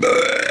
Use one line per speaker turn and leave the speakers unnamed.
Bleh.